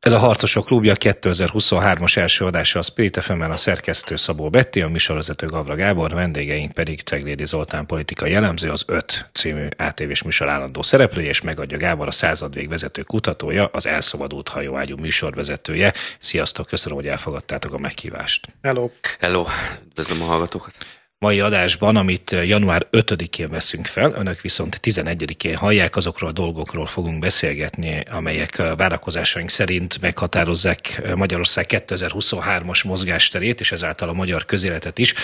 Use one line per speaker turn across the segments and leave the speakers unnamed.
Ez a Harcosok Klubja 2023-as első adása a Spirit fm a szerkesztő Szabó Betti, a műsorvezető Gavra Gábor, vendégeink pedig Ceglédi Zoltán politikai jellemző, az 5 című ATV-s műsor állandó szereplője, és megadja Gábor a századvég vezető kutatója, az elszabadult hajóágyú műsorvezetője. Sziasztok, köszönöm, hogy elfogadtátok a meghívást.
Hello.
Hello, üdvözlöm a hallgatókat
mai adásban, amit január 5-én veszünk fel, önök viszont 11-én hallják, azokról a dolgokról fogunk beszélgetni, amelyek várakozásaink szerint meghatározzák Magyarország 2023-as mozgásterét, és ezáltal a magyar közéletet is.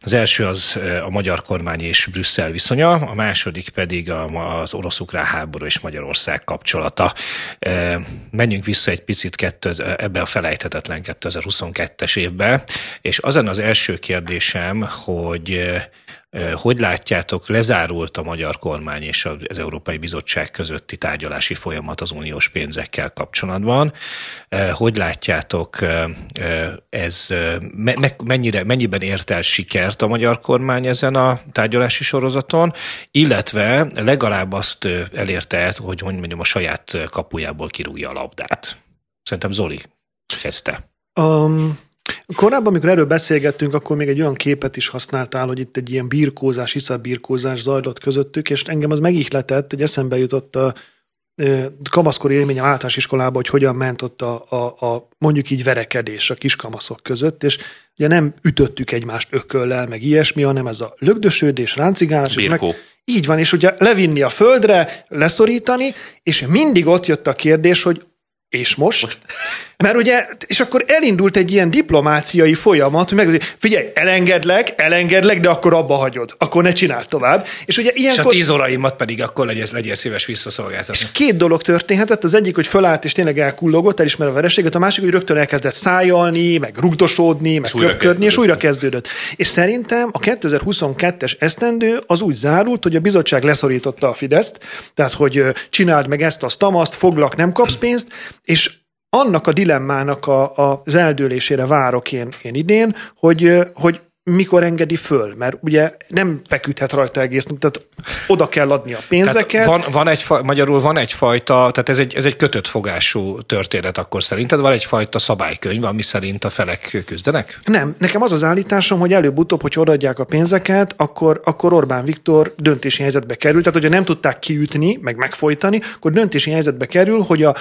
Az első az a magyar kormány és Brüsszel viszonya, a második pedig az orosz-ukrán háború és Magyarország kapcsolata. Menjünk vissza egy picit ebbe a felejthetetlen 2022-es évbe, és azon az első kérdésem, hogy hogy hogy látjátok, lezárult a magyar kormány és az Európai Bizottság közötti tárgyalási folyamat az uniós pénzekkel kapcsolatban. Hogy látjátok, ez mennyire, mennyiben ért el sikert a magyar kormány ezen a tárgyalási sorozaton, illetve legalább azt elérte, hogy hogy mondjam, a saját kapujából kirúgja a labdát. Szerintem Zoli kezdte.
Um, Korábban, amikor erről beszélgettünk, akkor még egy olyan képet is használtál, hogy itt egy ilyen birkózás, iszabirkózás zajlott közöttük, és engem az megihletett, hogy eszembe jutott a kamaszkori élményem általános iskolában, hogy hogyan ment ott a, a, a mondjuk így verekedés a kiskamaszok között, és ugye nem ütöttük egymást ököllel, meg ilyesmi, hanem ez a lögdösödés, ráncigálás.
Birkó.
Meg, így van, és ugye levinni a földre, leszorítani, és mindig ott jött a kérdés, hogy és most? most? Mert ugye, és akkor elindult egy ilyen diplomáciai folyamat, hogy meg, figyelj, elengedlek, elengedlek, de akkor abba hagyod. Akkor ne csináld tovább.
És ugye ilyenkor... És a tíz óraimat pedig akkor legyél, legyél szíves visszaszolgáltatni. És
két dolog történhetett. Az egyik, hogy fölállt és tényleg elkullogott, elismer a vereséget, a másik, hogy rögtön elkezdett szájalni, meg rugdosódni, meg köpködni, és újra kezdődött. És szerintem a 2022-es esztendő az úgy zárult, hogy a bizottság leszorította a Fideszt, tehát hogy csináld meg ezt, azt, tamaszt, foglak, nem kapsz pénzt, és annak a dilemmának a, a, az eldőlésére várok én, én idén, hogy, hogy mikor engedi föl, mert ugye nem feküdhet rajta egész, tehát oda kell adni a pénzeket. Tehát
van, van egy, magyarul van egyfajta, tehát ez egy, ez egy kötött fogású történet akkor szerinted, van egyfajta szabálykönyv, ami szerint a felek küzdenek?
Nem, nekem az az állításom, hogy előbb-utóbb, hogy odaadják a pénzeket, akkor, akkor Orbán Viktor döntési helyzetbe kerül, tehát hogyha nem tudták kiütni, meg megfojtani, akkor döntési helyzetbe kerül, hogy a,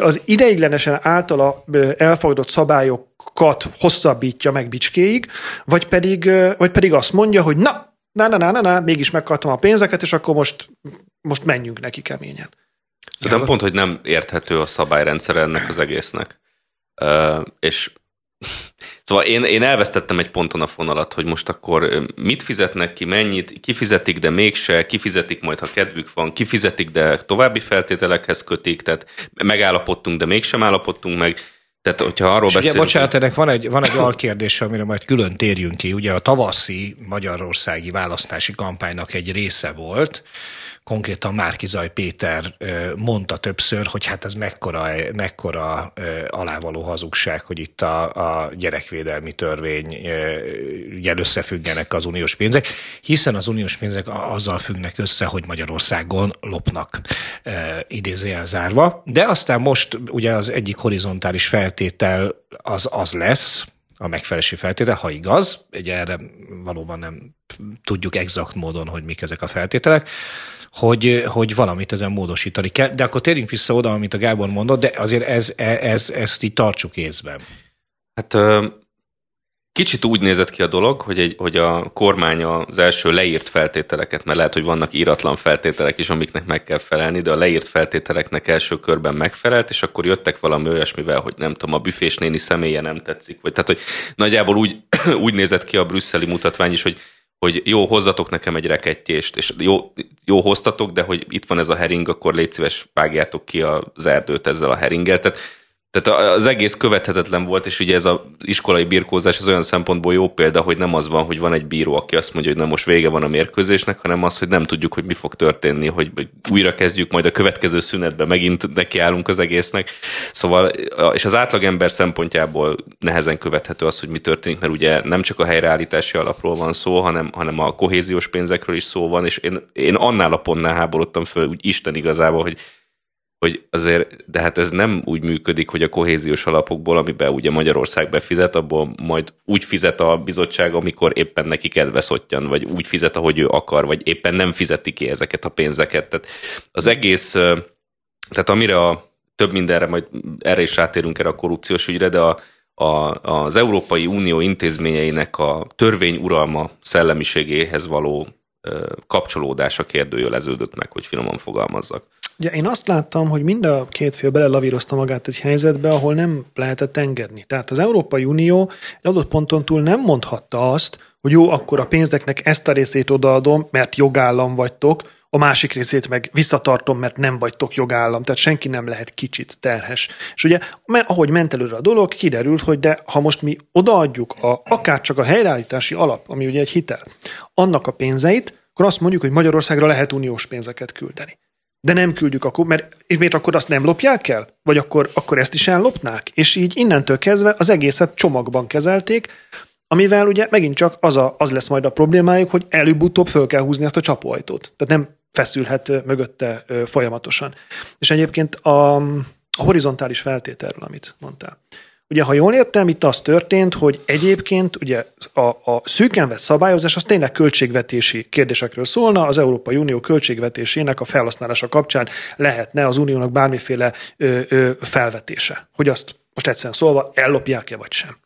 az ideiglenesen általa elfogadott szabályok kat hosszabbítja meg bicskéig, vagy pedig, vagy pedig azt mondja, hogy na, na, na, na, na, na mégis megkaptam a pénzeket, és akkor most, most menjünk neki keményen.
Szerintem pont, hogy nem érthető a szabályrendszer ennek az egésznek. Uh, és Szóval én, én elvesztettem egy ponton a fonalat, hogy most akkor mit fizetnek ki, mennyit, kifizetik, de mégse, kifizetik majd, ha kedvük van, kifizetik, de további feltételekhez kötik, tehát megállapodtunk, de mégsem állapodtunk meg. Tehát, hogyha arról beszélünk...
Ugye, bocsánat, ennek van egy, van egy alkérdés, amire majd külön térjünk ki. Ugye a tavaszi magyarországi választási kampánynak egy része volt, konkrétan Márkizaj Péter mondta többször, hogy hát ez mekkora, mekkora alávaló hazugság, hogy itt a, a gyerekvédelmi törvény jel összefüggenek az uniós pénzek, hiszen az uniós pénzek azzal függnek össze, hogy Magyarországon lopnak idézőjel zárva. De aztán most ugye az egyik horizontális feltétel az az lesz, a megfelelési feltétel, ha igaz, ugye erre valóban nem tudjuk exakt módon, hogy mik ezek a feltételek, hogy, hogy valamit ezen módosítani kell. De akkor térjünk vissza oda, amit a Gábor mondott, de azért ez, ez, ezt így tartsuk észben.
Hát kicsit úgy nézett ki a dolog, hogy, egy, hogy a kormány az első leírt feltételeket, mert lehet, hogy vannak íratlan feltételek is, amiknek meg kell felelni, de a leírt feltételeknek első körben megfelelt, és akkor jöttek valami olyasmivel, hogy nem tudom, a büfés néni személye nem tetszik. Vagy, tehát, hogy nagyjából úgy, úgy nézett ki a brüsszeli mutatvány is, hogy hogy jó, hozzatok nekem egy rekettyést, és jó, jó hoztatok, de hogy itt van ez a hering, akkor légy szíves, vágjátok ki az erdőt ezzel a heringgel. Tehát tehát az egész követhetetlen volt, és ugye ez az iskolai birkózás az olyan szempontból jó példa, hogy nem az van, hogy van egy bíró, aki azt mondja, hogy nem most vége van a mérkőzésnek, hanem az, hogy nem tudjuk, hogy mi fog történni, hogy újra kezdjük, majd a következő szünetben megint nekiállunk az egésznek. Szóval, és az átlagember szempontjából nehezen követhető az, hogy mi történik, mert ugye nem csak a helyreállítási alapról van szó, hanem, hanem a kohéziós pénzekről is szó van, és én, én annál a pontnál háborodtam föl, úgy Isten igazából, hogy hogy azért, de hát ez nem úgy működik, hogy a kohéziós alapokból, amiben ugye Magyarország befizet, abból majd úgy fizet a bizottság, amikor éppen neki kedve szottyan, vagy úgy fizet, ahogy ő akar, vagy éppen nem fizeti ki ezeket a pénzeket. Tehát az egész, tehát amire a több mindenre, majd erre is rátérünk erre a korrupciós ügyre, de a, a, az Európai Unió intézményeinek a törvényuralma szellemiségéhez való kapcsolódása kérdőjeleződött meg, hogy finoman fogalmazzak.
Ugye én azt láttam, hogy mind a két fél belelavírozta magát egy helyzetbe, ahol nem lehetett engedni. Tehát az Európai Unió egy adott ponton túl nem mondhatta azt, hogy jó, akkor a pénzeknek ezt a részét odaadom, mert jogállam vagytok, a másik részét meg visszatartom, mert nem vagytok jogállam, tehát senki nem lehet kicsit terhes. És ugye, mert ahogy ment előre a dolog, kiderült, hogy de ha most mi odaadjuk a, akár csak a helyreállítási alap, ami ugye egy hitel, annak a pénzeit, akkor azt mondjuk, hogy Magyarországra lehet uniós pénzeket küldeni. De nem küldjük akkor, mert miért akkor azt nem lopják el? Vagy akkor, akkor ezt is ellopnák? És így innentől kezdve az egészet csomagban kezelték, amivel ugye megint csak az, a, az lesz majd a problémájuk, hogy előbb-utóbb föl kell húzni ezt a csapóajtót. Tehát nem feszülhet mögötte folyamatosan. És egyébként a, a horizontális feltételről, amit mondtál. Ugye, ha jól értem, itt az történt, hogy egyébként ugye a, a szűken szabályozás az tényleg költségvetési kérdésekről szólna, az Európai Unió költségvetésének a felhasználása kapcsán lehetne az uniónak bármiféle ö, ö, felvetése, hogy azt most egyszerűen szólva ellopják-e vagy sem.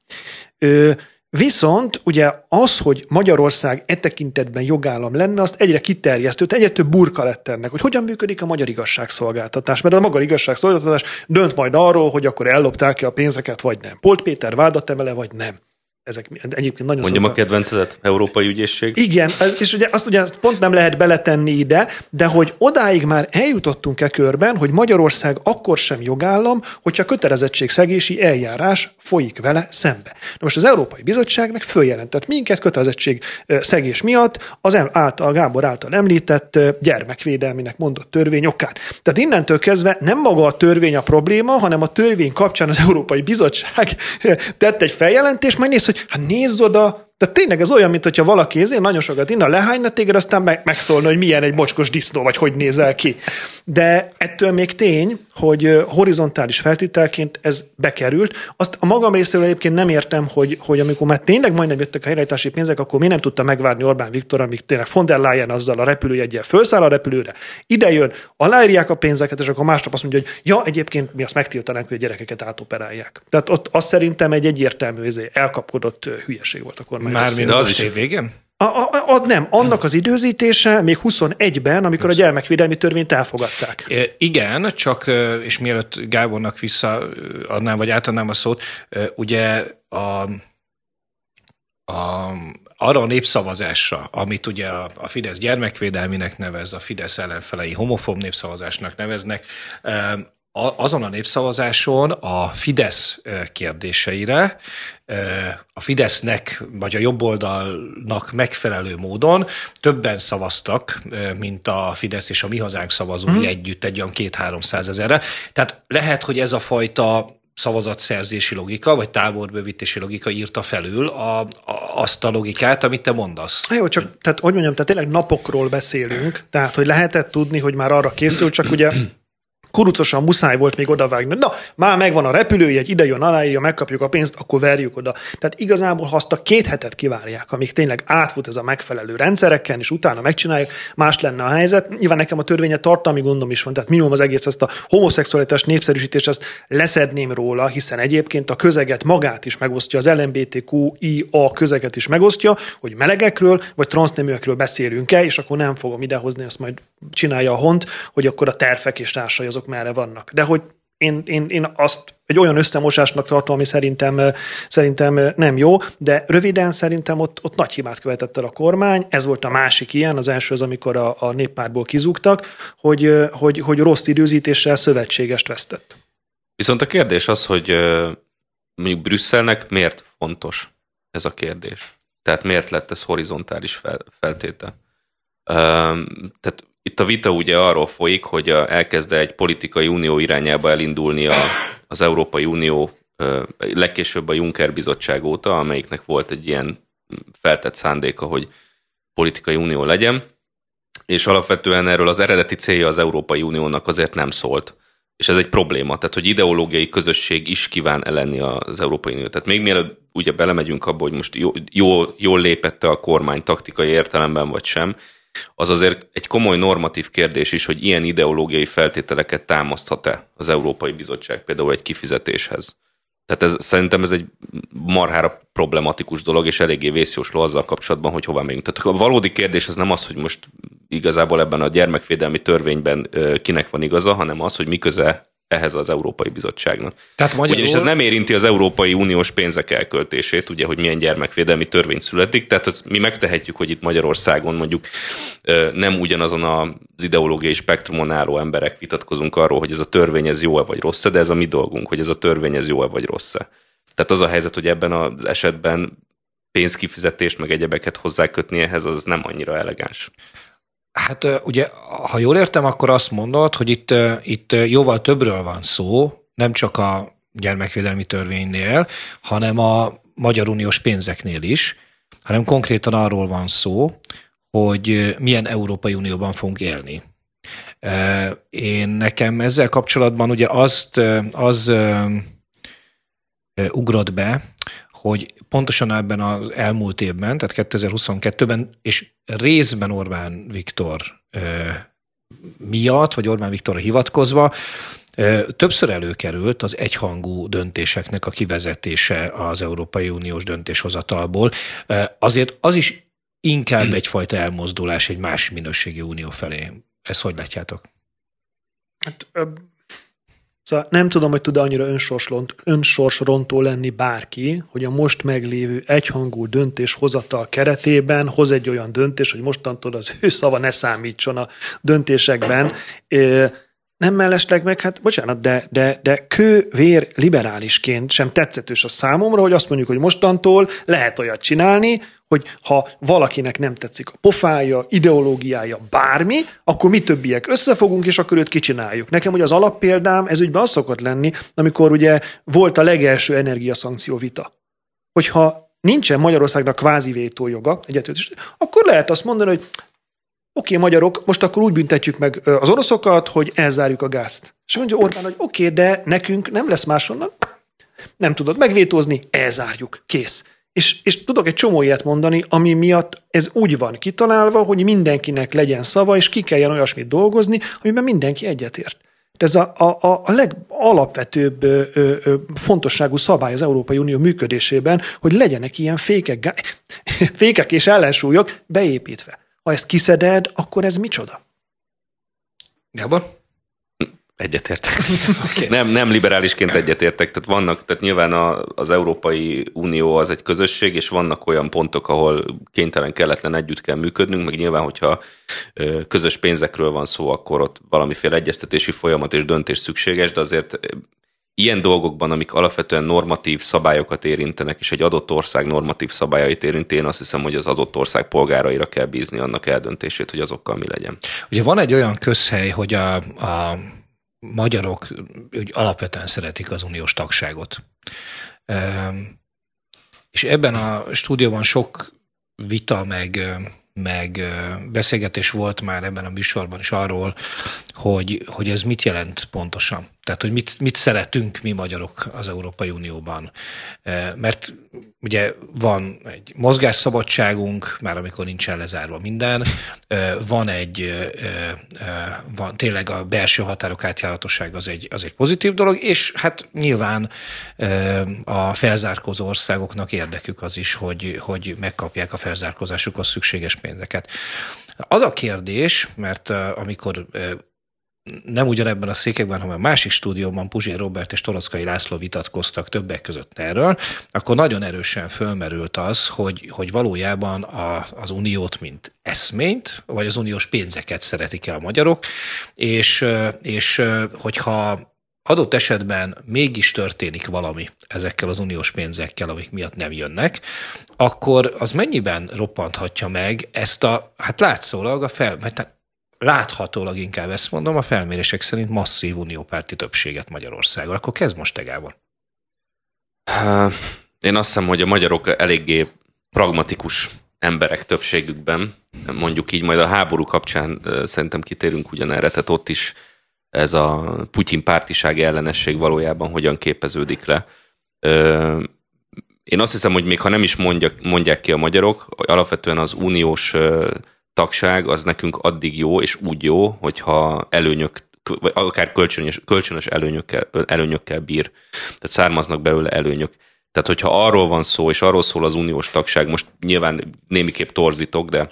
Ö, Viszont ugye az, hogy Magyarország e tekintetben jogállam lenne, azt egyre kiterjesztő, egyre több burka lett ennek, hogy hogyan működik a magyar igazságszolgáltatás. Mert a maga igazságszolgáltatás dönt majd arról, hogy akkor ellopták-e a pénzeket, vagy nem. Polt Péter vádat emele, vagy nem ezek egyébként nagyon
Mondjam a kedvencedet, Európai Ügyészség.
Igen, és ugye azt ugye azt pont nem lehet beletenni ide, de hogy odáig már eljutottunk-e körben, hogy Magyarország akkor sem jogállam, hogyha kötelezettségszegési eljárás folyik vele szembe. Na most az Európai Bizottság meg följelentett minket kötelezettség szegés miatt az által, Gábor által említett gyermekvédelminek mondott törvény okán. Tehát innentől kezdve nem maga a törvény a probléma, hanem a törvény kapcsán az Európai Bizottság tett egy feljelentést, majd néz, hogy hát nézz oda, tehát tényleg ez olyan, mint hogyha valaki ezért nagyon sokat inna, lehányna téged, aztán meg, megszólna, hogy milyen egy mocskos disznó, vagy hogy nézel ki. De ettől még tény, hogy horizontális feltételként ez bekerült. Azt a magam részéről egyébként nem értem, hogy, hogy amikor már tényleg majdnem jöttek a helyreállítási pénzek, akkor mi nem tudta megvárni Orbán Viktor, amíg tényleg von der Leyen azzal a repülőjegyel felszáll a repülőre, ide jön, aláírják a pénzeket, és akkor másnap azt mondja, hogy ja, egyébként mi azt megtiltanánk, hogy a gyerekeket átoperálják. Tehát ott azt szerintem egy egyértelmű, elkapkodott hülyeség volt a kormány.
Mármint az is év végén?
A, a, a, nem, annak az időzítése még 21-ben, amikor a gyermekvédelmi törvényt elfogadták.
E, igen, csak, és mielőtt Gábornak visszaadnám, vagy átadnám a szót, ugye a, a, arra a népszavazásra, amit ugye a, a Fidesz gyermekvédelminek nevez, a Fidesz ellenfelei homofób népszavazásnak neveznek, azon a népszavazáson a Fidesz kérdéseire, a Fidesznek vagy a jobboldalnak megfelelő módon többen szavaztak, mint a Fidesz és a Mi Hazánk szavazói hmm. együtt, egy olyan két-háromszáz ezerre. Tehát lehet, hogy ez a fajta szavazatszerzési logika, vagy táborbővítési logika írta felül a, a, azt a logikát, amit te mondasz.
Jó, csak tehát, hogy mondjam, tehát tényleg napokról beszélünk, tehát hogy lehetett tudni, hogy már arra készül, csak ugye kurucosan muszáj volt még odavágni. Na, már megvan a repülőjegy, ide jön, aláírja, megkapjuk a pénzt, akkor verjük oda. Tehát igazából, ha azt a két hetet kivárják, amíg tényleg átfut ez a megfelelő rendszereken, és utána megcsináljuk, más lenne a helyzet. Nyilván nekem a törvénye tartalmi gondom is van, tehát minimum az egész ezt a homoszexualitás népszerűsítést ezt leszedném róla, hiszen egyébként a közeget magát is megosztja, az LMBTQIA közeget is megosztja, hogy melegekről vagy transzneműekről beszélünk-e, és akkor nem fogom idehozni, azt majd csinálja a hont, hogy akkor a terfek és társai azok merre vannak. De hogy én, én, én azt egy olyan összemosásnak tartom, ami szerintem, szerintem nem jó, de röviden szerintem ott, ott nagy hibát követett el a kormány. Ez volt a másik ilyen, az első az, amikor a, a néppártból kizúgtak, hogy, hogy, hogy rossz időzítéssel szövetségest vesztett.
Viszont a kérdés az, hogy mondjuk Brüsszelnek miért fontos ez a kérdés? Tehát miért lett ez horizontális fel, feltétel? Tehát itt a vita ugye arról folyik, hogy elkezde egy politikai unió irányába elindulni a, az Európai Unió legkésőbb a Juncker bizottság óta, amelyiknek volt egy ilyen feltett szándéka, hogy politikai unió legyen, és alapvetően erről az eredeti célja az Európai Uniónak azért nem szólt. és ez egy probléma, tehát hogy ideológiai közösség is kíván ellenni az Európai Unió. Tehát még mielőtt ugye belemegyünk abba, hogy most jól, jól lépette a kormány taktikai értelemben vagy sem, az azért egy komoly normatív kérdés is, hogy ilyen ideológiai feltételeket támaszthat-e az Európai Bizottság például egy kifizetéshez. Tehát ez, szerintem ez egy marhára problematikus dolog, és eléggé vészjósló azzal kapcsolatban, hogy hova megyünk. Tehát a valódi kérdés az nem az, hogy most igazából ebben a gyermekvédelmi törvényben kinek van igaza, hanem az, hogy mi köze ehhez az Európai Bizottságnak. Tehát magyarul... Ugyanis ez nem érinti az Európai Uniós pénzek elköltését, ugye, hogy milyen gyermekvédelmi törvény születik, tehát mi megtehetjük, hogy itt Magyarországon mondjuk nem ugyanazon az ideológiai spektrumon álló emberek vitatkozunk arról, hogy ez a törvény ez jó-e vagy rossz de ez a mi dolgunk, hogy ez a törvény ez jó-e vagy rossz. Tehát az a helyzet, hogy ebben az esetben pénzkifizetést, meg egyebeket hozzákötni ehhez, az nem annyira elegáns.
Hát ugye, ha jól értem, akkor azt mondod, hogy itt, itt jóval többről van szó, nem csak a gyermekvédelmi törvénynél, hanem a Magyar Uniós pénzeknél is, hanem konkrétan arról van szó, hogy milyen Európai Unióban fogunk élni. Én nekem ezzel kapcsolatban ugye azt, az ugrott be, hogy pontosan ebben az elmúlt évben, tehát 2022-ben, és részben Orbán Viktor miatt, vagy Orbán Viktorra hivatkozva, Többször előkerült az egyhangú döntéseknek a kivezetése az Európai Uniós döntéshozatalból. Azért az is inkább egyfajta elmozdulás egy más minőségi unió felé. Ezt hogy látjátok?
Hát Szóval nem tudom, hogy tud annyira önsorsrontó lenni bárki, hogy a most meglévő egyhangú döntéshozatal keretében hoz egy olyan döntés, hogy mostantól az ő szava ne számítson a döntésekben. Nem mellesleg meg, hát bocsánat, de, de, de kő-vér liberálisként sem tetszetős a számomra, hogy azt mondjuk, hogy mostantól lehet olyat csinálni, hogy ha valakinek nem tetszik a pofája, ideológiája, bármi, akkor mi többiek összefogunk, és akkor őt kicsináljuk. Nekem ugye az alappéldám ez ügyben az szokott lenni, amikor ugye volt a legelső energiaszankció vita. Hogyha nincsen Magyarországnak kvázi vétójoga, egyetőt akkor lehet azt mondani, hogy oké, okay, magyarok, most akkor úgy büntetjük meg az oroszokat, hogy elzárjuk a gázt. És mondja Orbán, hogy oké, okay, de nekünk nem lesz máshonnan, nem tudod megvétózni, elzárjuk, kész. És, és tudok egy csomó ilyet mondani, ami miatt ez úgy van kitalálva, hogy mindenkinek legyen szava, és ki kelljen olyasmit dolgozni, amiben mindenki egyetért. Ez a, a, a legalapvetőbb ö, ö, fontosságú szabály az Európai Unió működésében, hogy legyenek ilyen fékek, fékek és ellensúlyok beépítve. Ha ezt kiszeded, akkor ez micsoda?
Gábor?
Egyetértek. okay. nem, nem liberálisként egyetértek. Tehát vannak, tehát nyilván a, az Európai Unió az egy közösség, és vannak olyan pontok, ahol kénytelen kelletlen együtt kell működnünk, meg nyilván, hogyha közös pénzekről van szó, akkor ott valamiféle egyeztetési folyamat és döntés szükséges, de azért ilyen dolgokban, amik alapvetően normatív szabályokat érintenek, és egy adott ország normatív szabályait érinti, én azt hiszem, hogy az adott ország polgáraira kell bízni annak eldöntését, hogy azokkal mi legyen.
Ugye van egy olyan közhely, hogy a, a magyarok úgy alapvetően szeretik az uniós tagságot. És ebben a stúdióban sok vita, meg, meg beszélgetés volt már ebben a műsorban is arról, hogy, hogy ez mit jelent pontosan. Tehát, hogy mit, mit szeretünk mi magyarok az Európai Unióban. Mert ugye van egy mozgásszabadságunk, már amikor nincsen lezárva minden, van egy, van tényleg a belső határok átjáratosság az egy, az egy pozitív dolog, és hát nyilván a felzárkózó országoknak érdekük az is, hogy, hogy megkapják a felzárkózásukhoz szükséges pénzeket. Az a kérdés, mert amikor nem ugyanebben a székekben, hanem a másik stúdióban Puzsér Robert és Torockai László vitatkoztak többek között erről, akkor nagyon erősen fölmerült az, hogy, hogy valójában a, az uniót, mint eszményt, vagy az uniós pénzeket szeretik el a magyarok, és, és hogyha adott esetben mégis történik valami ezekkel az uniós pénzekkel, amik miatt nem jönnek, akkor az mennyiben roppanthatja meg ezt a, hát látszólag a fel, mert láthatólag inkább ezt mondom, a felmérések szerint masszív uniópárti többséget Magyarországon. Akkor kezd most te, Gábor.
Én azt hiszem, hogy a magyarok eléggé pragmatikus emberek többségükben, mondjuk így majd a háború kapcsán szerintem kitérünk ugyanerre, tehát ott is ez a Putyin pártiság ellenesség valójában hogyan képeződik le. Én azt hiszem, hogy még ha nem is mondjak, mondják ki a magyarok, alapvetően az uniós tagság az nekünk addig jó, és úgy jó, hogyha előnyök, vagy akár kölcsönös, kölcsönös előnyökkel, előnyökkel bír. Tehát származnak belőle előnyök. Tehát, hogyha arról van szó, és arról szól az uniós tagság, most nyilván némiképp torzítok, de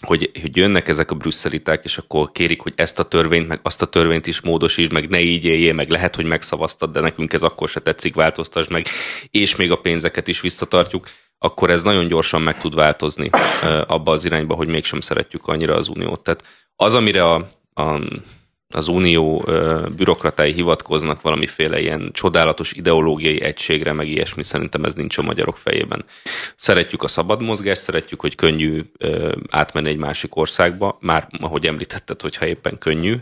hogy, hogy jönnek ezek a brüsszeliták, és akkor kérik, hogy ezt a törvényt, meg azt a törvényt is módosítsd, meg ne így éljél, meg lehet, hogy megszavaztad, de nekünk ez akkor se tetszik, változtasd meg, és még a pénzeket is visszatartjuk, akkor ez nagyon gyorsan meg tud változni abba az irányba, hogy mégsem szeretjük annyira az uniót. Tehát az, amire a, a az unió bürokratái hivatkoznak valamiféle ilyen csodálatos ideológiai egységre, meg ilyesmi, szerintem ez nincs a magyarok fejében. Szeretjük a szabad mozgást, szeretjük, hogy könnyű átmenni egy másik országba, már ahogy említetted, hogyha éppen könnyű,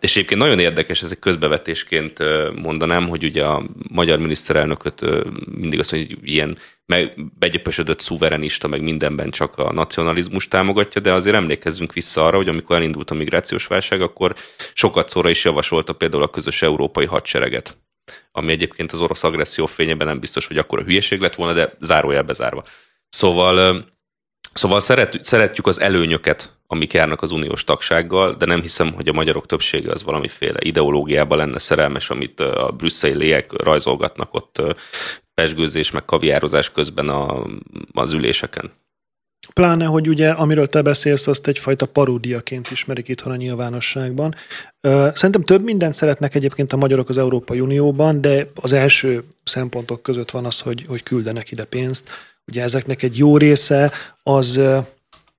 és egyébként nagyon érdekes, ez egy közbevetésként mondanám, hogy ugye a magyar miniszterelnököt mindig azt mondja, hogy ilyen begyöpösödött szuverenista, meg mindenben csak a nacionalizmus támogatja, de azért emlékezzünk vissza arra, hogy amikor elindult a migrációs válság, akkor sokat szóra is javasolta például a közös európai hadsereget, ami egyébként az orosz agresszió fényében nem biztos, hogy akkor a hülyeség lett volna, de zárójel bezárva. Szóval Szóval szeret, szeretjük az előnyöket, amik járnak az uniós tagsággal, de nem hiszem, hogy a magyarok többsége az valamiféle ideológiában lenne szerelmes, amit a brüsszeli léek rajzolgatnak ott pesgőzés meg kaviározás közben a, az üléseken.
Pláne, hogy ugye, amiről te beszélsz, azt egyfajta paródiaként ismerik itthon a nyilvánosságban. Szerintem több mindent szeretnek egyébként a magyarok az Európai Unióban, de az első szempontok között van az, hogy, hogy küldenek ide pénzt Ugye ezeknek egy jó része az,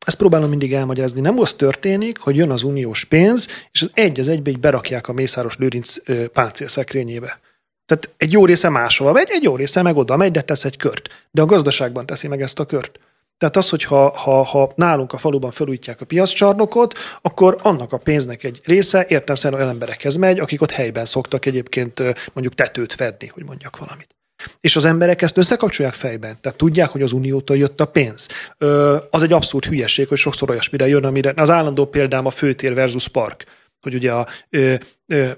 ezt próbálom mindig elmagyarázni, nem az történik, hogy jön az uniós pénz, és az egy az egybe így berakják a Mészáros Lőrinc páncélszekrényébe. Tehát egy jó része máshova megy, egy jó része meg oda megy, de tesz egy kört. De a gazdaságban teszi meg ezt a kört. Tehát az, hogy ha, ha, ha nálunk a faluban felújítják a piaccsarnokot, akkor annak a pénznek egy része értelmszerűen olyan emberekhez megy, akik ott helyben szoktak egyébként mondjuk tetőt fedni, hogy mondjak valamit. És az emberek ezt összekapcsolják fejben. Tehát tudják, hogy az uniótól jött a pénz. Ö, az egy abszurd hülyeség, hogy sokszor olyasmire jön, amire az állandó példám a főtér versus park. Hogy ugye a ö, ö,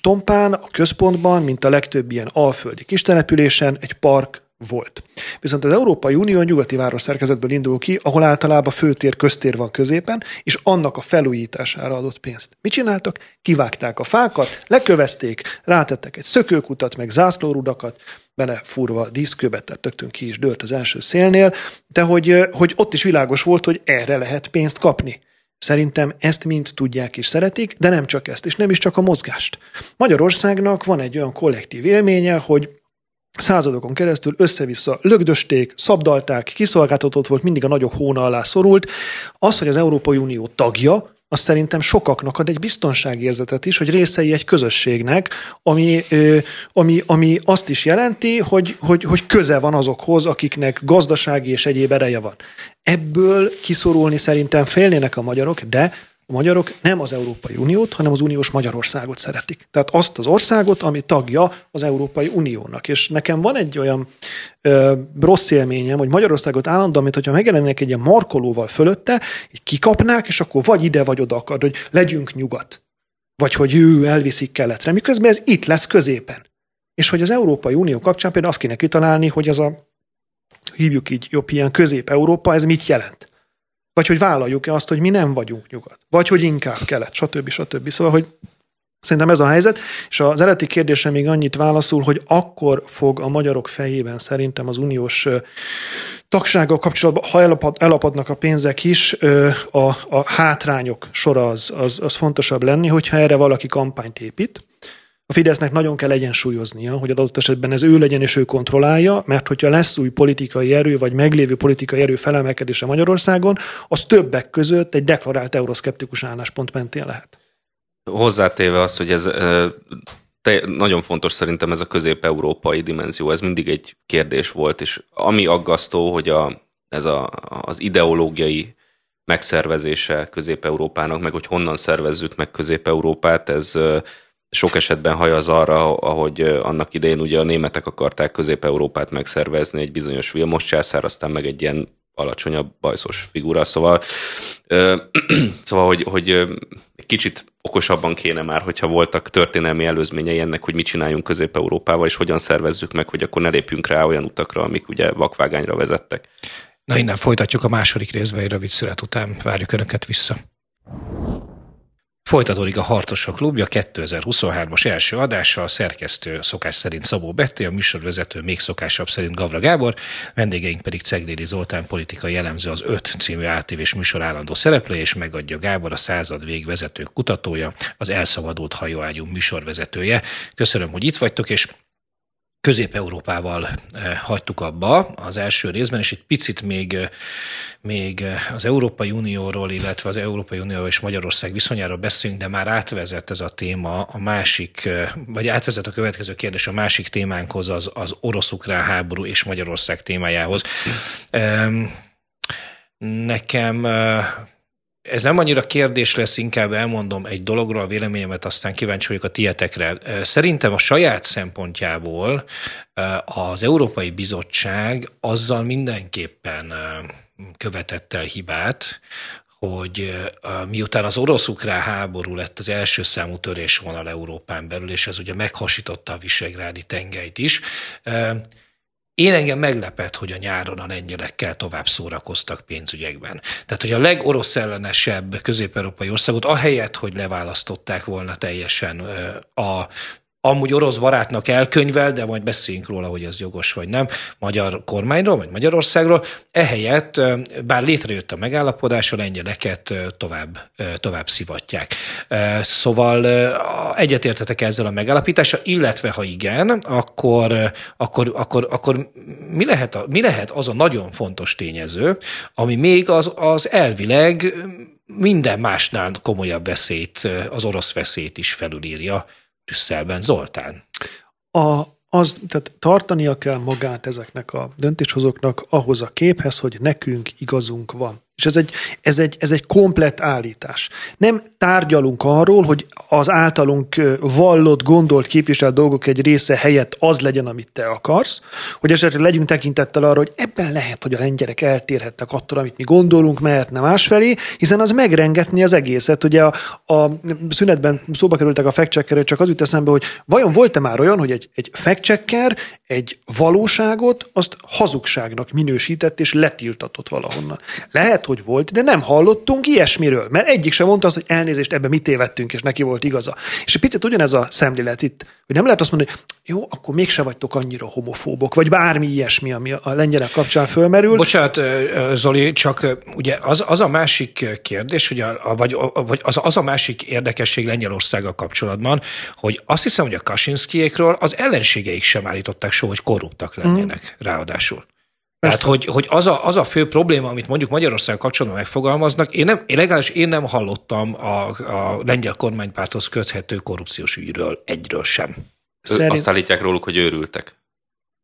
Tompán, a központban, mint a legtöbb ilyen alföldi kistelepülésen egy park volt. Viszont az Európai Unió nyugati város szerkezetből indul ki, ahol általában főtér, köztér van középen, és annak a felújítására adott pénzt. Mit csináltak? Kivágták a fákat, lekövezték, rátettek egy szökőkutat, meg zászlórudakat, belefúrva díszkőbe, tehát töktön ki is dőlt az első szélnél, de hogy, hogy ott is világos volt, hogy erre lehet pénzt kapni. Szerintem ezt mind tudják és szeretik, de nem csak ezt, és nem is csak a mozgást. Magyarországnak van egy olyan kollektív élménye, hogy századokon keresztül össze-vissza lögdösték, szabdalták, kiszolgáltatott volt, mindig a nagyok hóna alá szorult. Az, hogy az Európai Unió tagja, az szerintem sokaknak ad egy biztonságérzetet is, hogy részei egy közösségnek, ami, ami, ami azt is jelenti, hogy, hogy, hogy köze van azokhoz, akiknek gazdasági és egyéb ereje van. Ebből kiszorulni szerintem félnének a magyarok, de a magyarok nem az Európai Uniót, hanem az uniós Magyarországot szeretik. Tehát azt az országot, ami tagja az Európai Uniónak. És nekem van egy olyan ö, rossz élményem, hogy Magyarországot állandóan, mint hogyha megjelennek egy ilyen markolóval fölötte, így kikapnák, és akkor vagy ide, vagy oda akar, hogy legyünk nyugat. Vagy hogy ő elviszik keletre. Miközben ez itt lesz középen. És hogy az Európai Unió kapcsán például azt kéne kitalálni, hogy ez a hívjuk így jobb ilyen Közép-Európa, ez mit jelent. Vagy hogy vállaljuk-e azt, hogy mi nem vagyunk nyugat. Vagy hogy inkább kelet, stb. stb. Szóval, hogy Szerintem ez a helyzet, és az eredeti kérdésre még annyit válaszol, hogy akkor fog a magyarok fejében szerintem az uniós tagsággal kapcsolatban, ha elapad, elapadnak a pénzek is, a, a hátrányok sora az, az, az fontosabb lenni, hogyha erre valaki kampányt épít, a Fidesznek nagyon kell egyensúlyoznia, hogy adott esetben ez ő legyen és ő kontrollálja, mert hogyha lesz új politikai erő, vagy meglévő politikai erő felemelkedése Magyarországon, az többek között egy deklarált euroszkeptikus álláspont mentén lehet.
Hozzátéve azt, hogy ez te, nagyon fontos szerintem ez a közép-európai dimenzió, ez mindig egy kérdés volt, és ami aggasztó, hogy a, ez a, az ideológiai megszervezése Közép-Európának, meg hogy honnan szervezzük meg Közép-Európát, ez sok esetben hajaz arra, ahogy annak idején ugye a németek akarták Közép-Európát megszervezni, egy bizonyos Vilmos császár, aztán meg egy ilyen alacsonyabb bajszos figura, szóval, ö, szóval hogy, hogy kicsit okosabban kéne már, hogyha voltak történelmi előzményei ennek, hogy mit csináljunk Közép-Európával, és hogyan szervezzük meg, hogy akkor ne lépjünk rá olyan utakra, amik ugye vakvágányra vezettek.
Na innen folytatjuk a második részben, egy rövid szület után várjuk Önöket vissza. Folytatódik a Harcosok Klubja 2023-as első adása, a szerkesztő szokás szerint Szabó Betty, a műsorvezető még szokásabb szerint Gavra Gábor, vendégeink pedig Ceglédi Zoltán politikai jellemző az 5 című ATV-s műsor állandó szereplője, és megadja Gábor a század vég vezető kutatója, az elszabadult hajóágyú műsorvezetője. Köszönöm, hogy itt vagytok, és Közép-Európával eh, hagytuk abba az első részben, és egy picit még, eh, még eh, az Európai Unióról, illetve az Európai Unió és Magyarország viszonyáról beszélünk, de már átvezet ez a téma a másik, vagy átvezet a következő kérdés a másik témánkhoz, az, az orosz-ukrán háború és Magyarország témájához. Nekem ez nem annyira kérdés lesz, inkább elmondom egy dologról a véleményemet, aztán kíváncsi vagyok a tietekre. Szerintem a saját szempontjából az Európai Bizottság azzal mindenképpen követett el hibát, hogy miután az orosz-ukrán háború lett az első számú törésvonal Európán belül, és ez ugye meghasította a Visegrádi tengelyt is, én engem meglepett, hogy a nyáron a lengyelekkel tovább szórakoztak pénzügyekben. Tehát, hogy a legorosz ellenesebb közép-európai országot, ahelyett, hogy leválasztották volna teljesen a amúgy orosz barátnak elkönyvel, de majd beszéljünk róla, hogy ez jogos vagy nem, magyar kormányról, vagy Magyarországról. Ehelyett, bár létrejött a megállapodás, a lengyeleket tovább, tovább szivatják. Szóval egyetértetek ezzel a megállapítással, illetve ha igen, akkor, akkor, akkor, akkor mi, lehet a, mi lehet az a nagyon fontos tényező, ami még az, az elvileg minden másnál komolyabb veszélyt, az orosz veszélyt is felülírja, Brüsszelben. Zoltán.
A, az, tehát tartania kell magát ezeknek a döntéshozóknak ahhoz a képhez, hogy nekünk igazunk van. És ez egy, ez, egy, ez egy komplett állítás. Nem tárgyalunk arról, hogy az általunk vallott, gondolt, képviselt dolgok egy része helyett az legyen, amit te akarsz, hogy esetleg legyünk tekintettel arra, hogy ebben lehet, hogy a lengyelek eltérhetnek attól, amit mi gondolunk, mert nem másfelé, hiszen az megrengetni az egészet. Ugye a, a szünetben szóba kerültek a fact csak az jut eszembe, hogy vajon volt-e már olyan, hogy egy, egy fact egy valóságot azt hazugságnak minősített és letiltatott valahonnan. Lehet, hogy volt, de nem hallottunk ilyesmiről, mert egyik sem mondta azt, hogy elnézést, ebbe mit tévedtünk, és neki volt igaza. És egy picit ugyanez a szemlélet itt, hogy nem lehet azt mondani, hogy jó, akkor mégse vagytok annyira homofóbok, vagy bármi ilyesmi, ami a lengyelek kapcsán fölmerül.
Bocsánat, Zoli, csak ugye az, az a másik kérdés, hogy a, vagy, vagy az, az a másik érdekesség Lengyelországgal kapcsolatban, hogy azt hiszem, hogy a Kaczynszkijékről az ellenségeik sem állították soha, hogy korruptak lennének mm. ráadásul. Tehát, hogy, hogy az, a, az a fő probléma, amit mondjuk Magyarország kapcsolatban megfogalmaznak, én, nem, én legalábbis én nem hallottam a, a lengyel kormánypárthoz köthető korrupciós ügyről egyről sem.
Szerint... Azt állítják róluk, hogy őrültek.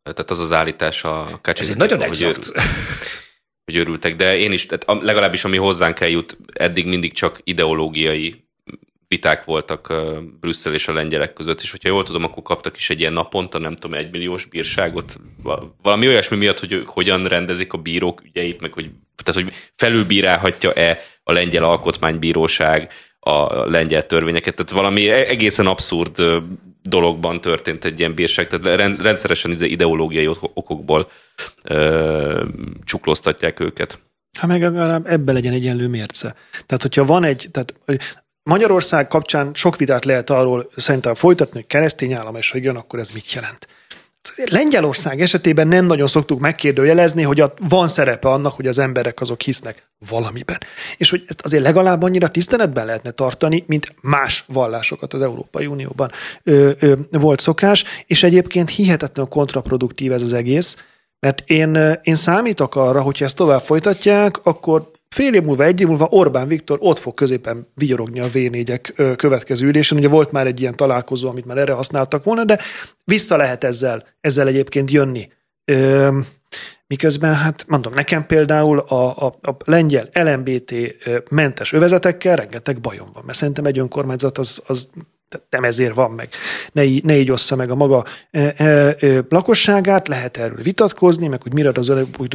Tehát az az állítás a
Ez egy nagyon hogy, őrült,
hogy őrültek, de én is, tehát legalábbis ami hozzánk eljut, eddig mindig csak ideológiai viták voltak Brüsszel és a lengyelek között, és hogyha jól tudom, akkor kaptak is egy ilyen naponta, nem tudom, egy milliós bírságot, valami olyasmi miatt, hogy ők hogyan rendezik a bírók ügyeit, meg hogy, tehát, hogy felülbírálhatja-e a lengyel alkotmánybíróság a lengyel törvényeket, tehát valami e-, egészen abszurd dologban történt egy ilyen bírság, tehát rendszeresen ideológiai okokból ö, csuklóztatják őket.
Ha meg legalább ebbe legyen egyenlő mérce. Tehát, hogyha van egy, tehát Magyarország kapcsán sok vitát lehet arról szerintem folytatni, hogy keresztény állam, és ha jön, akkor ez mit jelent. Lengyelország esetében nem nagyon szoktuk megkérdőjelezni, hogy van szerepe annak, hogy az emberek azok hisznek valamiben. És hogy ezt azért legalább annyira tiszteletben lehetne tartani, mint más vallásokat az Európai Unióban ö, ö, volt szokás, és egyébként hihetetlenül kontraproduktív ez az egész, mert én, én számítok arra, hogyha ezt tovább folytatják, akkor Fél év múlva, egy év múlva Orbán Viktor ott fog középen vigyorogni a v következő ülésen. Ugye volt már egy ilyen találkozó, amit már erre használtak volna, de vissza lehet ezzel, ezzel egyébként jönni. Miközben, hát mondom, nekem például a, a, a lengyel LMBT mentes övezetekkel rengeteg bajom van, mert szerintem egy önkormányzat az, az nem ezért van meg. Ne, így, ne így ossza meg a maga e, e, lakosságát, lehet erről vitatkozni, meg hogy mire az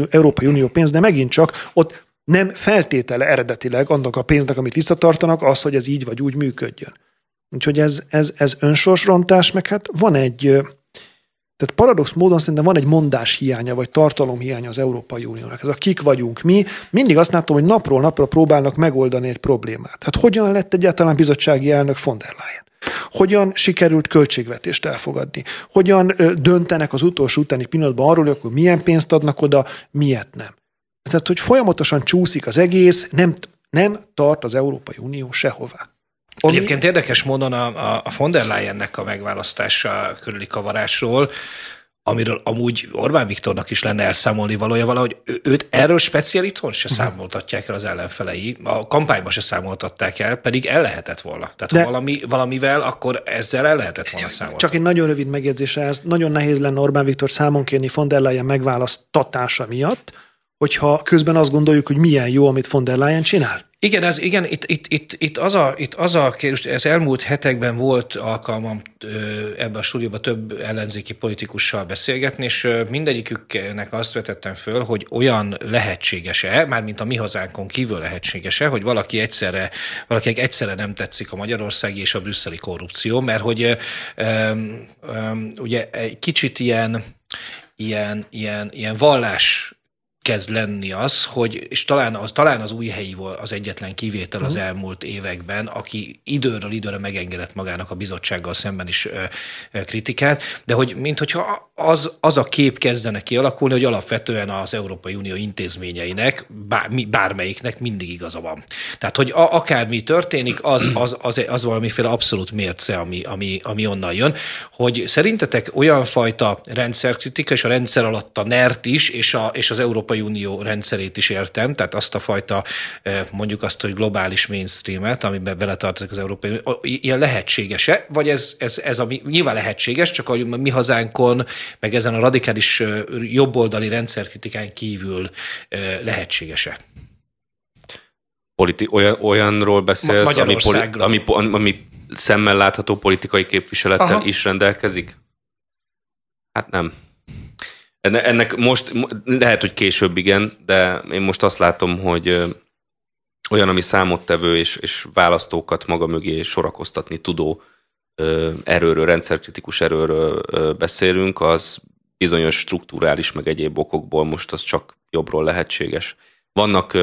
Európai Unió pénz, de megint csak ott nem feltétele eredetileg annak a pénznek, amit visszatartanak, az, hogy ez így vagy úgy működjön. Úgyhogy ez, ez, ez önsorsrontás, meg hát van egy, tehát paradox módon szerintem van egy mondás hiánya, vagy tartalom hiánya az Európai Uniónak. Ez a kik vagyunk mi. Mindig azt látom, hogy napról napra próbálnak megoldani egy problémát. Hát hogyan lett egyáltalán bizottsági elnök von der Leyen? Hogyan sikerült költségvetést elfogadni? Hogyan döntenek az utolsó utáni pillanatban arról, hogy milyen pénzt adnak oda, miért nem? Tehát, hogy folyamatosan csúszik az egész, nem, nem tart az Európai Unió sehová.
Ami... Egyébként érdekes módon a, a von der Leyennek a megválasztása körüli kavarásról, amiről amúgy Orbán Viktornak is lenne elszámolni valója valahogy őt erről speciál itthon se uh-huh. számoltatják el az ellenfelei, a kampányban se számoltatták el, pedig el lehetett volna. Tehát De... ha valami, valamivel, akkor ezzel el lehetett volna számolni.
Csak egy nagyon rövid megjegyzése, ez nagyon nehéz lenne Orbán Viktor számon kérni von der Leyen megválasztatása miatt, hogyha közben azt gondoljuk, hogy milyen jó, amit von der Leyen csinál.
Igen, ez, igen itt, itt, itt, itt, az a, itt az a kérdés, ez elmúlt hetekben volt alkalmam ebbe a stúdióban több ellenzéki politikussal beszélgetni, és mindegyiküknek azt vetettem föl, hogy olyan lehetséges-e, mármint a mi hazánkon kívül lehetséges-e, hogy valaki egyszerre, valakinek egyszerre nem tetszik a magyarországi és a brüsszeli korrupció, mert hogy um, um, ugye egy kicsit ilyen, ilyen, ilyen, ilyen vallás kezd lenni az, hogy, és talán az, talán az új helyi az egyetlen kivétel az mhm. elmúlt években, aki időről időre megengedett magának a bizottsággal szemben is ö, kritikát, de hogy minthogyha az, az a kép kezdene kialakulni, hogy alapvetően az Európai Unió intézményeinek, bár, bármelyiknek mindig igaza van. Tehát, hogy a, akármi történik, az, az, az, az valamiféle abszolút mérce, ami, ami, ami onnan jön, hogy szerintetek olyan fajta rendszerkritika, és a rendszer alatt a NERT is, és, a, és az Európai Európai Unió rendszerét is értem, tehát azt a fajta, eh, mondjuk azt, hogy globális mainstreamet, amiben beletartozik az Európai Unió, ilyen lehetséges-e? Vagy ez, ez, ez a, nyilván lehetséges, csak a mi hazánkon, meg ezen a radikális eh, jobboldali rendszerkritikán kívül eh, lehetséges-e?
Politi- olyan, olyanról beszélsz, ami, poli- ami, ami szemmel látható politikai képviselettel Aha. is rendelkezik? Hát nem. Ennek most lehet, hogy később igen, de én most azt látom, hogy olyan, ami számottevő és, és választókat maga mögé sorakoztatni tudó erőről, rendszerkritikus erőről beszélünk, az bizonyos strukturális, meg egyéb okokból most az csak jobbról lehetséges. Vannak,